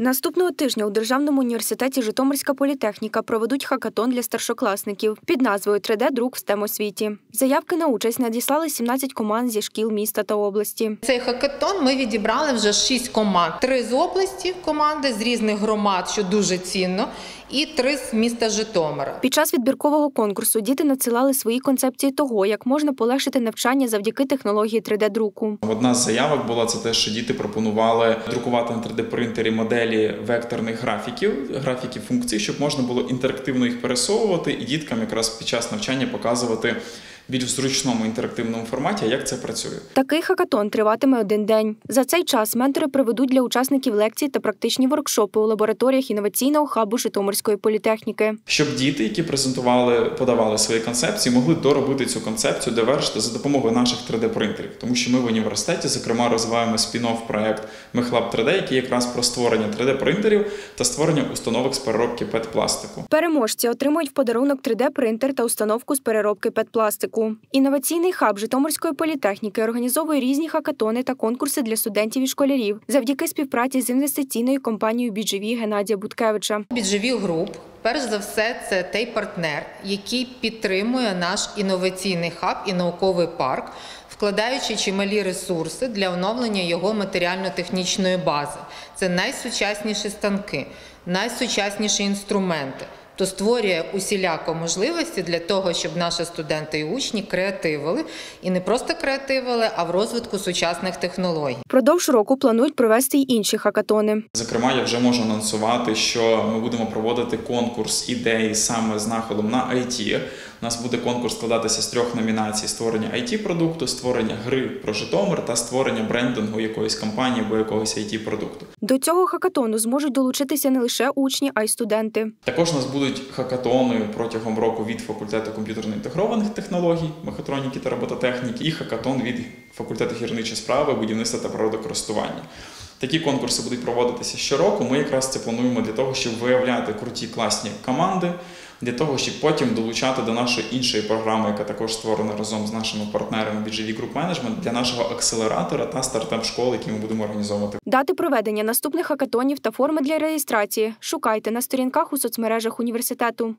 Наступного тижня у Державному університеті Житомирська політехніка проведуть хакатон для старшокласників під назвою «3D-друк в stem освіті. Заявки на участь надіслали 17 команд зі шкіл міста та області. Цей хакатон ми відібрали вже шість команд: три з області команди з різних громад, що дуже цінно, і три з міста Житомира. Під час відбіркового конкурсу діти надсилали свої концепції того, як можна полегшити навчання завдяки технології 3D-друку. Одна з заявок була це те, що діти пропонували друкувати на 3D-принтері моделі векторних графіків, графіків функцій, щоб можна було інтерактивно їх пересовувати і діткам якраз під час навчання показувати більш в зручному інтерактивному форматі, як це працює. Такий хакатон триватиме один день. За цей час ментори проведуть для учасників лекцій та практичні воркшопи у лабораторіях інноваційного хабу Житомирської політехніки. Щоб діти, які презентували, подавали свої концепції, могли доробити цю концепцію, довершити за допомогою наших 3D-принтерів. Тому що ми в університеті, зокрема, розвиваємо спін-офф проект Мехлаб 3D, який якраз про створення 3D-принтерів та створення установок з переробки пет-пластику. Переможці отримують в подарунок 3D-принтер та установку з переробки пет-пластику. Інноваційний хаб Житомирської політехніки організовує різні хакатони та конкурси для студентів і школярів завдяки співпраці з інвестиційною компанією «Біджеві» Геннадія Буткевича. Біджеві груп, перш за все, це той партнер, який підтримує наш інноваційний хаб і науковий парк, вкладаючи чималі ресурси для оновлення його матеріально-технічної бази. Це найсучасніші станки, найсучасніші інструменти. То створює усіляко можливості для того, щоб наші студенти і учні креативили і не просто креативили, а в розвитку сучасних технологій. Продовж року планують провести й інші хакатони. Зокрема, я вже можу анонсувати, що ми будемо проводити конкурс ідей саме з находом на IT. У нас буде конкурс складатися з трьох номінацій: створення it продукту, створення гри про Житомир та створення брендингу якоїсь компанії або якогось it продукту. До цього хакатону зможуть долучитися не лише учні, а й студенти. Також у нас будуть хакатони протягом року від факультету комп'ютерно-інтегрованих технологій, мехатроніки та робототехніки, і хакатон від факультету гірничі справи, будівництва та природокористування. Такі конкурси будуть проводитися щороку. Ми якраз це плануємо для того, щоб виявляти круті класні команди, для того, щоб потім долучати до нашої іншої програми, яка також створена разом з нашими партнерами BGV Group Management, для нашого акселератора та стартап-школи, які ми будемо організовувати. Дати проведення наступних хакатонів та форми для реєстрації шукайте на сторінках у соцмережах університету.